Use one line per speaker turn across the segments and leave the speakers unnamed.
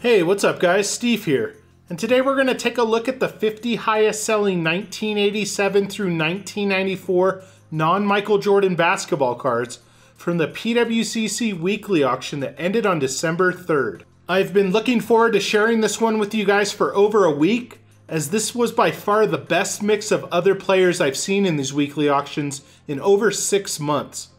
Hey, what's up guys? Steve here. And today we're going to take a look at the 50 highest selling 1987 through 1994 non-Michael Jordan basketball cards from the PWCC weekly auction that ended on December 3rd. I've been looking forward to sharing this one with you guys for over a week as this was by far the best mix of other players I've seen in these weekly auctions in over six months.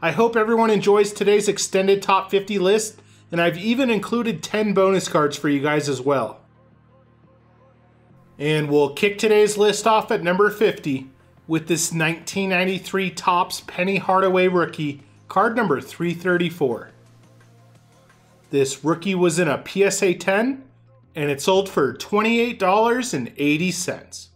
I hope everyone enjoys today's extended top 50 list and I've even included 10 bonus cards for you guys as well. And we'll kick today's list off at number 50 with this 1993 Topps Penny Hardaway rookie, card number 334. This rookie was in a PSA 10 and it sold for $28.80.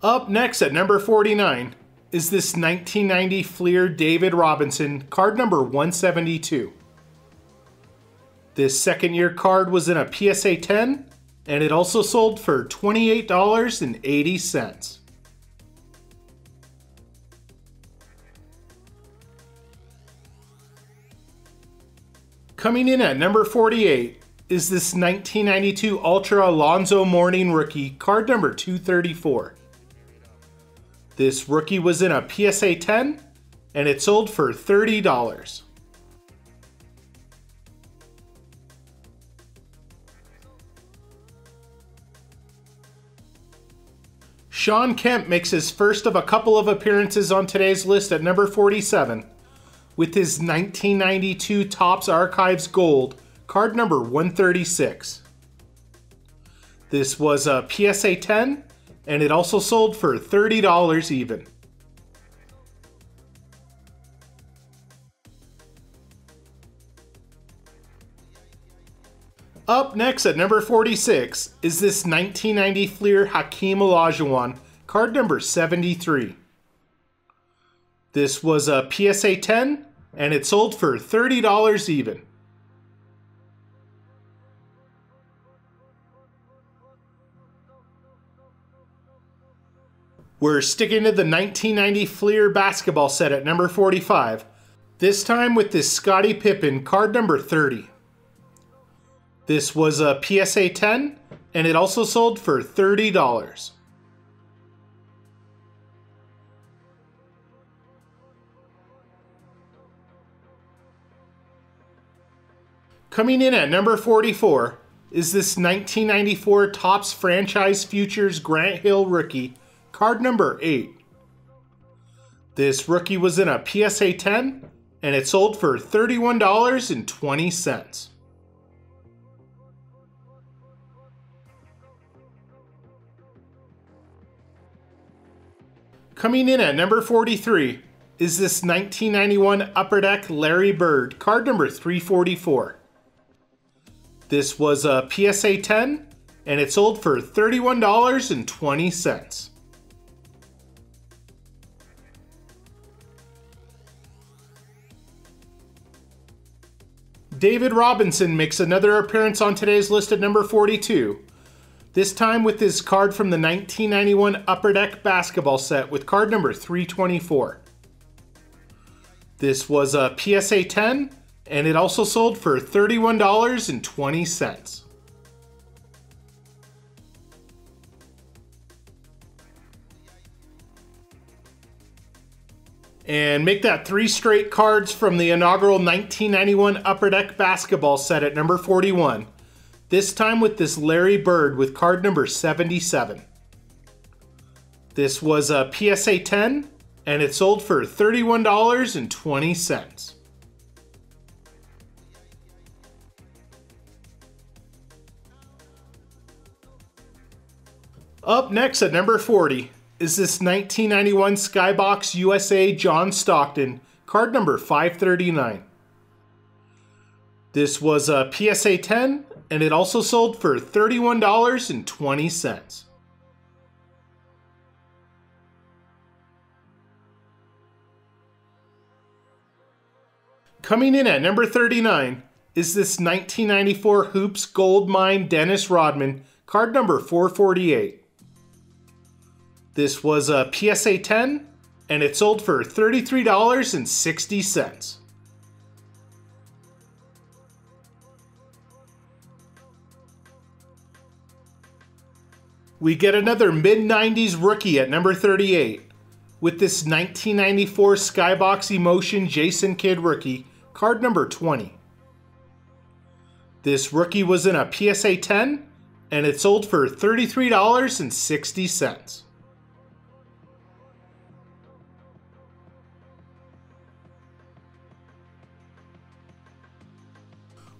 Up next at number 49 is this 1990 Fleer David Robinson, card number 172. This second year card was in a PSA 10 and it also sold for $28.80. Coming in at number 48 is this 1992 Ultra Alonzo Mourning rookie, card number 234. This rookie was in a PSA 10 and it sold for $30. Shawn Kemp makes his first of a couple of appearances on today's list at number 47 with his 1992 Topps Archives Gold, card number 136. This was a PSA 10 and it also sold for $30 even. Up next at number 46 is this 1990 Fleer Hakeem Olajuwon, card number 73. This was a PSA 10 and it sold for $30 even. We're sticking to the 1990 Fleer basketball set at number 45, this time with this Scottie Pippen card number 30. This was a PSA 10 and it also sold for $30. Coming in at number 44 is this 1994 Topps Franchise Futures Grant Hill rookie Card number 8. This rookie was in a PSA 10 and it sold for $31.20. Coming in at number 43 is this 1991 Upper Deck Larry Bird, card number 344. This was a PSA 10 and it sold for $31.20. David Robinson makes another appearance on today's list at number 42. This time with his card from the 1991 Upper Deck basketball set with card number 324. This was a PSA 10 and it also sold for $31.20. and make that three straight cards from the inaugural 1991 Upper Deck basketball set at number 41. This time with this Larry Bird with card number 77. This was a PSA 10 and it sold for $31.20. Up next at number 40, is this 1991 Skybox USA John Stockton, card number 539. This was a PSA 10 and it also sold for $31.20. Coming in at number 39 is this 1994 Hoops Gold Mine Dennis Rodman, card number 448. This was a PSA 10 and it sold for $33.60. We get another mid 90s rookie at number 38 with this 1994 Skybox Emotion Jason Kidd rookie, card number 20. This rookie was in a PSA 10 and it sold for $33.60.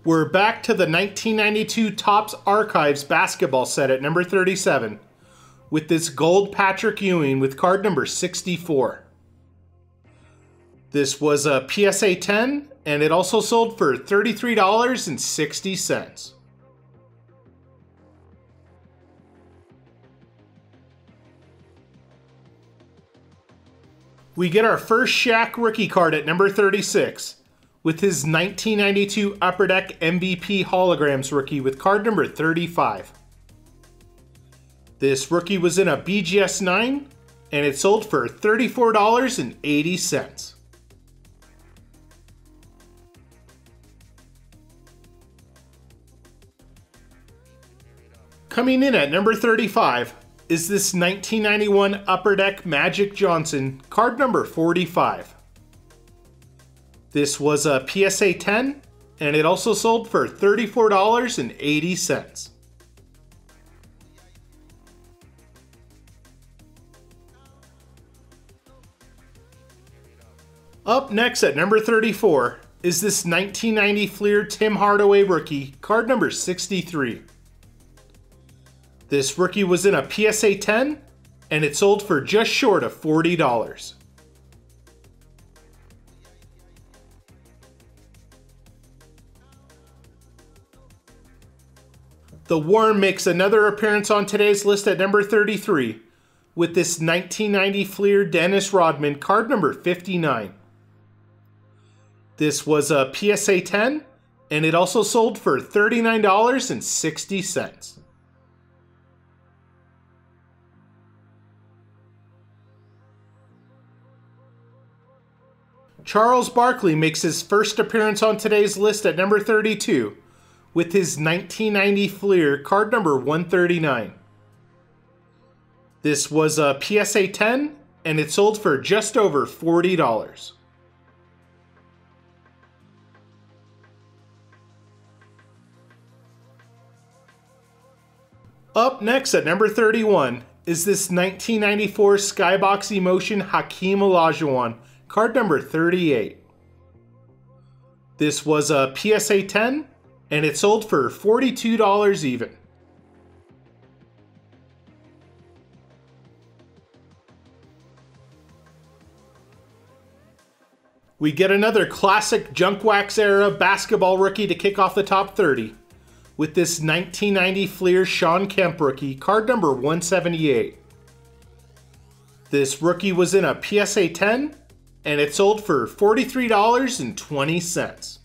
We're back to the 1992 Topps Archives basketball set at number 37 with this gold Patrick Ewing with card number 64. This was a PSA 10 and it also sold for $33.60. We get our first Shaq rookie card at number 36 with his 1992 Upper Deck MVP holograms rookie with card number 35. This rookie was in a BGS 9 and it sold for $34.80. Coming in at number 35 is this 1991 Upper Deck Magic Johnson, card number 45. This was a PSA 10 and it also sold for $34.80. Up next at number 34 is this 1990 Fleer Tim Hardaway rookie, card number 63. This rookie was in a PSA 10 and it sold for just short of $40. The Worm makes another appearance on today's list at number 33 with this 1990 Fleer Dennis Rodman card number 59. This was a PSA 10 and it also sold for $39.60. Charles Barkley makes his first appearance on today's list at number 32 with his 1990 Fleer card number 139. This was a PSA 10 and it sold for just over $40. Up next at number 31 is this 1994 Skybox Emotion Hakeem Olajuwon, card number 38. This was a PSA 10 and it sold for $42 even. We get another classic junk wax era basketball rookie to kick off the top 30 with this 1990 Fleer Shawn Kemp rookie, card number 178. This rookie was in a PSA 10 and it sold for $43.20.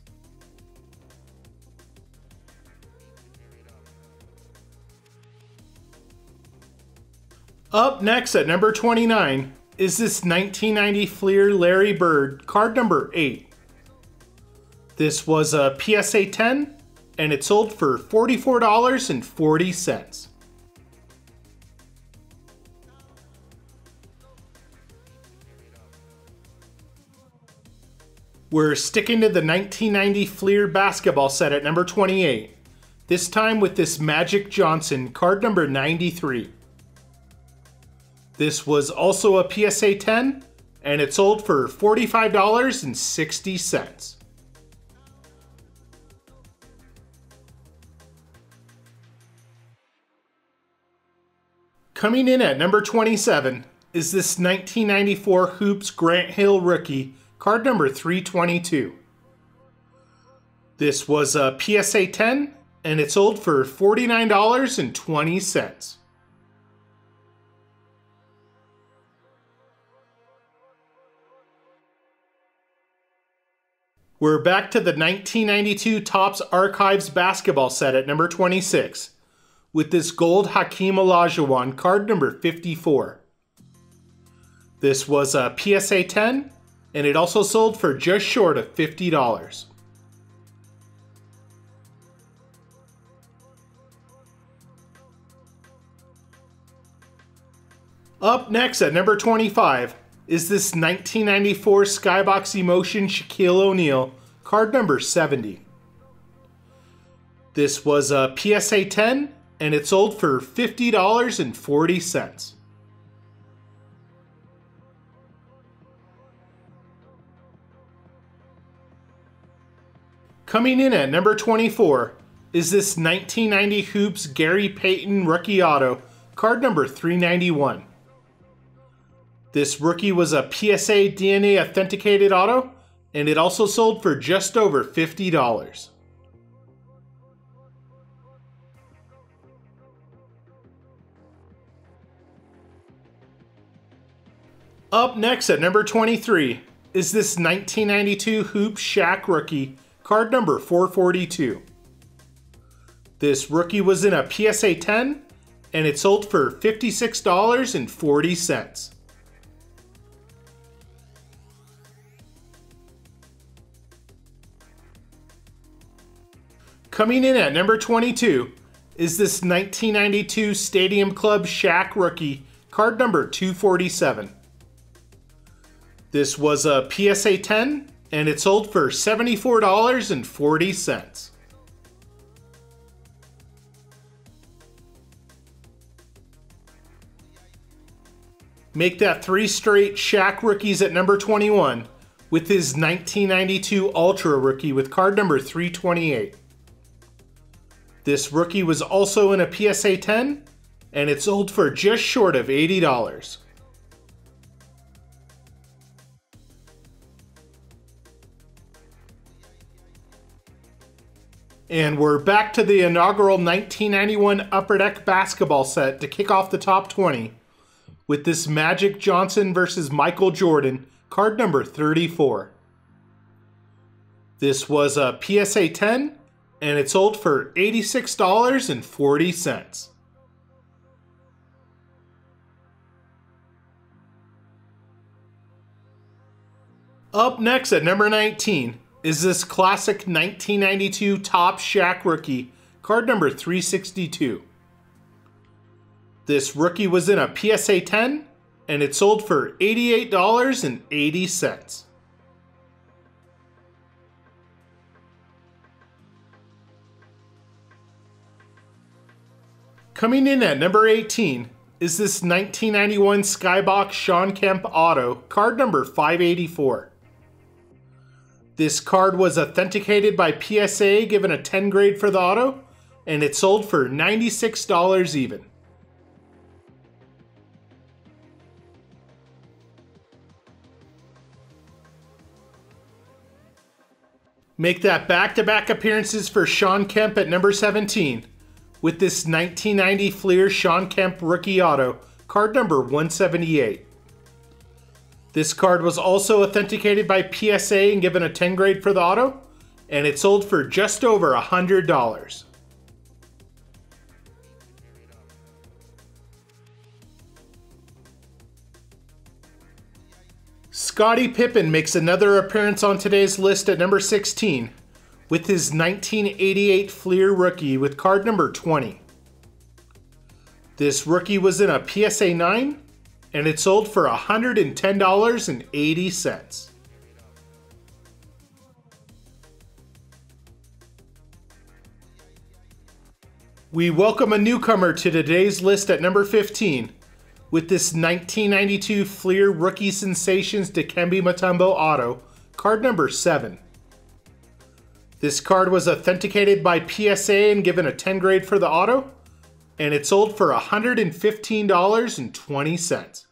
Up next at number 29 is this 1990 Fleer Larry Bird, card number 8. This was a PSA 10 and it sold for $44.40. We're sticking to the 1990 Fleer basketball set at number 28, this time with this Magic Johnson, card number 93. This was also a PSA 10, and it sold for $45.60. Coming in at number 27 is this 1994 Hoops Grant Hill rookie, card number 322. This was a PSA 10 and it sold for $49.20. We're back to the 1992 Topps Archives basketball set at number 26 with this gold Hakeem Olajuwon, card number 54. This was a PSA 10, and it also sold for just short of $50. Up next at number 25 is this 1994 Skybox Emotion Shaquille O'Neal, card number 70. This was a PSA 10 and it sold for $50.40. Coming in at number 24 is this 1990 Hoops Gary Payton rookie auto, card number 391. This rookie was a PSA DNA authenticated auto, and it also sold for just over $50. Up next at number 23 is this 1992 Hoop Shaq rookie, card number 442. This rookie was in a PSA 10 and it sold for $56.40. Coming in at number 22 is this 1992 Stadium Club Shaq rookie, card number 247. This was a PSA 10 and it sold for $74.40. Make that three straight Shaq rookies at number 21 with his 1992 Ultra rookie with card number 328. This rookie was also in a PSA 10, and it sold for just short of $80. And we're back to the inaugural 1991 Upper Deck basketball set to kick off the top 20 with this Magic Johnson versus Michael Jordan, card number 34. This was a PSA 10 and it sold for $86.40. Up next at number 19 is this classic 1992 Topps Shaq rookie, card number 362. This rookie was in a PSA 10 and it sold for $88.80. Coming in at number 18 is this 1991 Skybox Shawn Kemp Auto, card number 584. This card was authenticated by PSA, given a 10 grade for the auto, and it sold for $96 even. Make that back to back appearances for Shawn Kemp at number 17 with this 1990 Fleer Shawn Kemp rookie auto, card number 178. This card was also authenticated by PSA and given a 10 grade for the auto, and it sold for just over $100. Scottie Pippen makes another appearance on today's list at number 16 with his 1988 Fleer rookie with card number 20. This rookie was in a PSA 9 and it sold for $110.80. We welcome a newcomer to today's list at number 15 with this 1992 Fleer Rookie Sensations Dikembe Mutombo Auto, card number 7. This card was authenticated by PSA and given a 10 grade for the auto, and it sold for $115.20.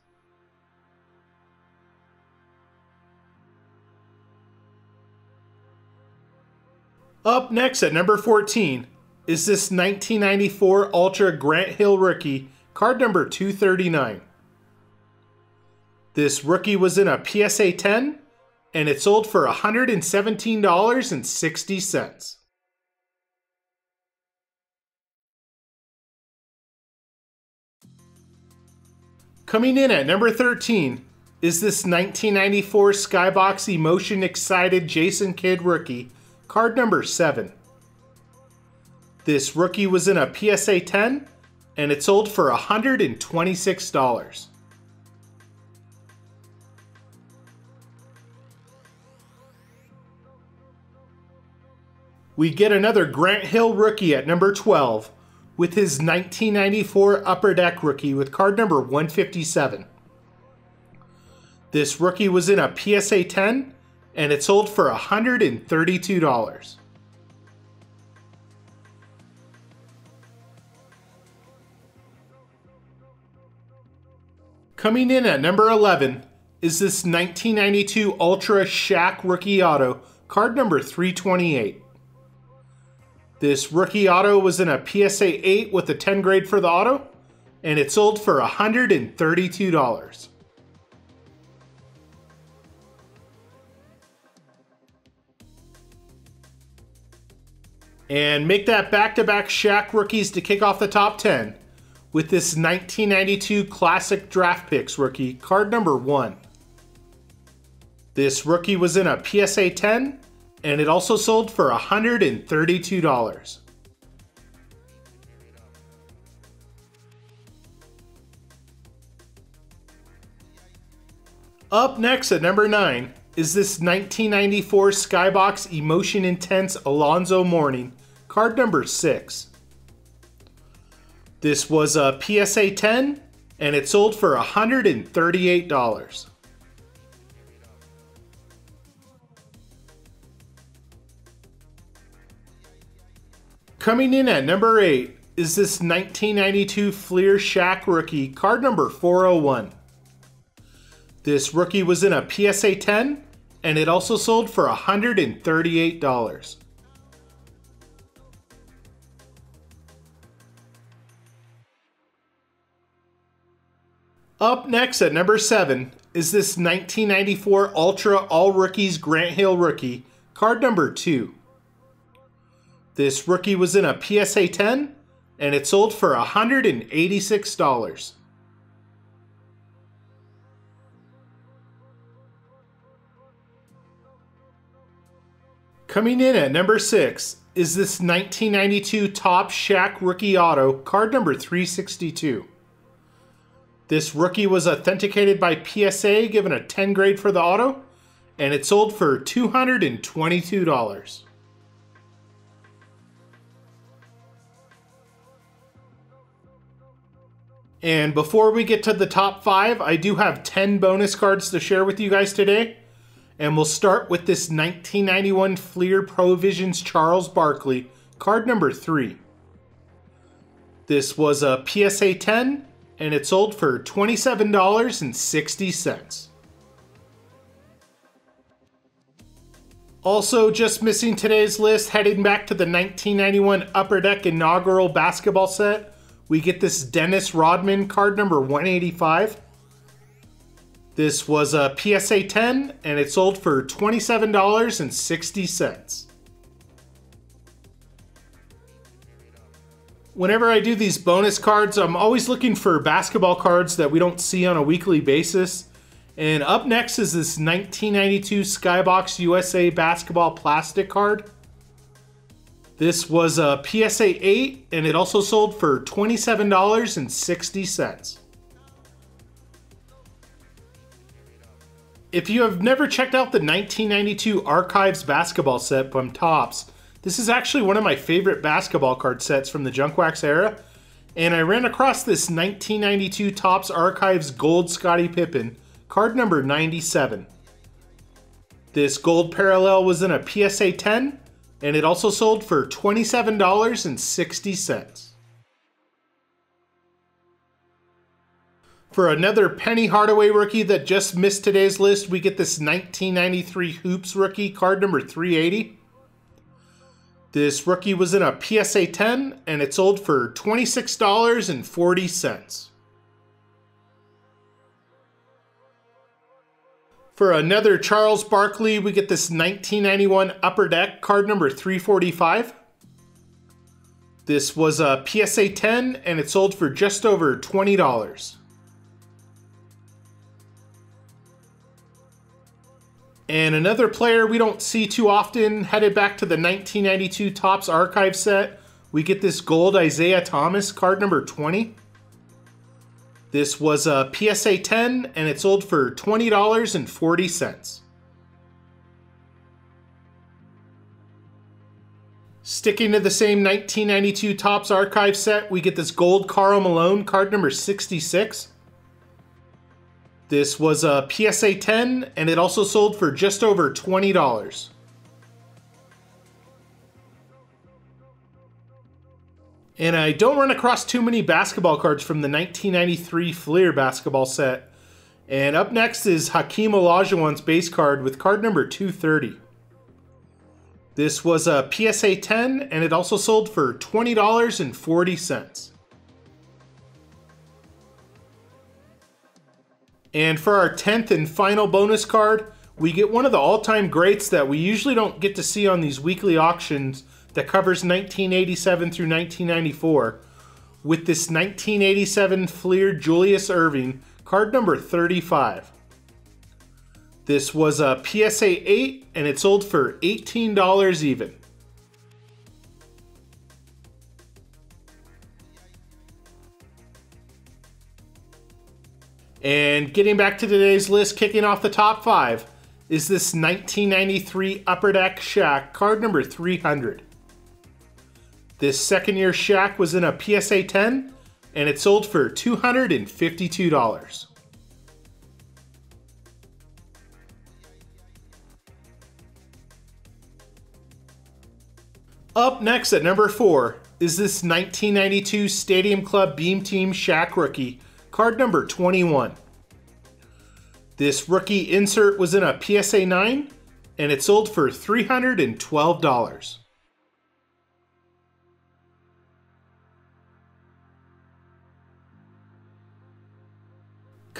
Up next at number 14 is this 1994 Ultra Grant Hill rookie, card number 239. This rookie was in a PSA 10 and it sold for $117.60. Coming in at number 13 is this 1994 Skybox Emotion Excited Jason Kidd rookie, card number 7. This rookie was in a PSA 10 and it sold for $126. We get another Grant Hill rookie at number 12 with his 1994 Upper Deck rookie with card number 157. This rookie was in a PSA 10 and it sold for $132. Coming in at number 11 is this 1992 Ultra Shaq rookie auto, card number 328. This rookie auto was in a PSA 8 with a 10 grade for the auto, and it sold for $132. And make that back-to-back Shaq rookies to kick off the top 10 with this 1992 Classic Draft Picks rookie, card number one. This rookie was in a PSA 10, and it also sold for $132. Up next at number 9 is this 1994 Skybox Emotion Intense Alonzo Mourning, card number 6. This was a PSA 10 and it sold for $138. Coming in at number 8 is this 1992 Fleer Shaq rookie, card number 401. This rookie was in a PSA 10 and it also sold for $138. Up next at number 7 is this 1994 Ultra All Rookies Grant Hill rookie, card number 2. This rookie was in a PSA 10 and it sold for $186. Coming in at number 6 is this 1992 Topps Shaq Rookie Auto, card number 362. This rookie was authenticated by PSA, given a 10 grade for the auto, and it sold for $222. And before we get to the top five, I do have 10 bonus cards to share with you guys today. And we'll start with this 1991 Fleer Pro Visions Charles Barkley, card number three. This was a PSA 10 and it sold for $27.60. Also, just missing today's list, heading back to the 1991 Upper Deck inaugural basketball set, we get this Dennis Rodman card number 185. This was a PSA 10 and it sold for $27.60. whenever I do these bonus cards, I'm always looking for basketball cards that we don't see on a weekly basis. And up next is this 1992 Skybox USA basketball plastic card. This was a PSA 8 and it also sold for $27.60. If you have never checked out the 1992 Archives basketball set from Topps, this is actually one of my favorite basketball card sets from the Junk Wax era. And I ran across this 1992 Topps Archives Gold Scottie Pippen, card number 97. This gold parallel was in a PSA 10, and it also sold for $27.60. For another Penny Hardaway rookie that just missed today's list, we get this 1993 Hoops rookie, card number 380. This rookie was in a PSA 10 and it sold for $26.40. For another Charles Barkley, we get this 1991 Upper Deck card number 345. This was a PSA 10 and it sold for just over $20. And another player we don't see too often, headed back to the 1992 Topps Archive set, we get this gold Isiah Thomas, card number 20. This was a PSA 10 and it sold for $20.40. Sticking to the same 1992 Topps Archive set, we get this gold Karl Malone, card number 66. This was a PSA 10 and it also sold for just over $20. And I don't run across too many basketball cards from the 1993 Fleer basketball set. And up next is Hakeem Olajuwon's base card with card number 230. This was a PSA 10 and it also sold for $20.40. And for our 10th and final bonus card, we get one of the all-time greats that we usually don't get to see on these weekly auctions that covers 1987 through 1994 with this 1987 Fleer Julius Erving card number 35. This was a PSA 8 and it sold for $18 even. And getting back to today's list, kicking off the top five, is this 1993 Upper Deck Shaq, card number 300. This second year Shaq was in a PSA 10 and it sold for $252. Up next at number 4 is this 1992 Stadium Club Beam Team Shaq rookie, card number 21. This rookie insert was in a PSA 9 and it sold for $312.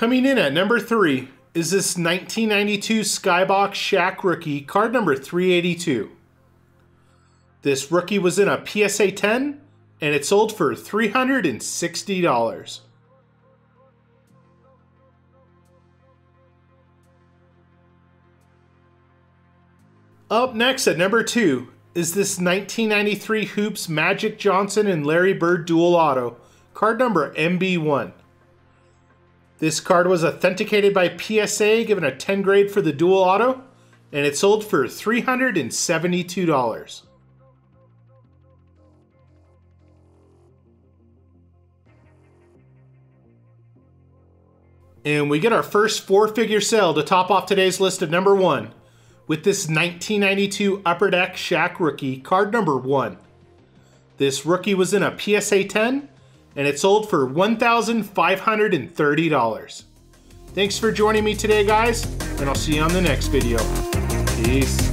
Coming in at number three is this 1992 Skybox Shaq rookie, card number 382. This rookie was in a PSA 10 and it sold for $360. Up next at number two is this 1993 Hoops Magic Johnson and Larry Bird dual auto, card number MB1. This card was authenticated by PSA, given a 10 grade for the dual auto, and it sold for $372. And we get our first four figure sale to top off today's list of number one with this 1992 Upper Deck Shaq rookie, card number one. This rookie was in a PSA 10 and it sold for $1,530. Thanks for joining me today, guys, and I'll see you on the next video. Peace.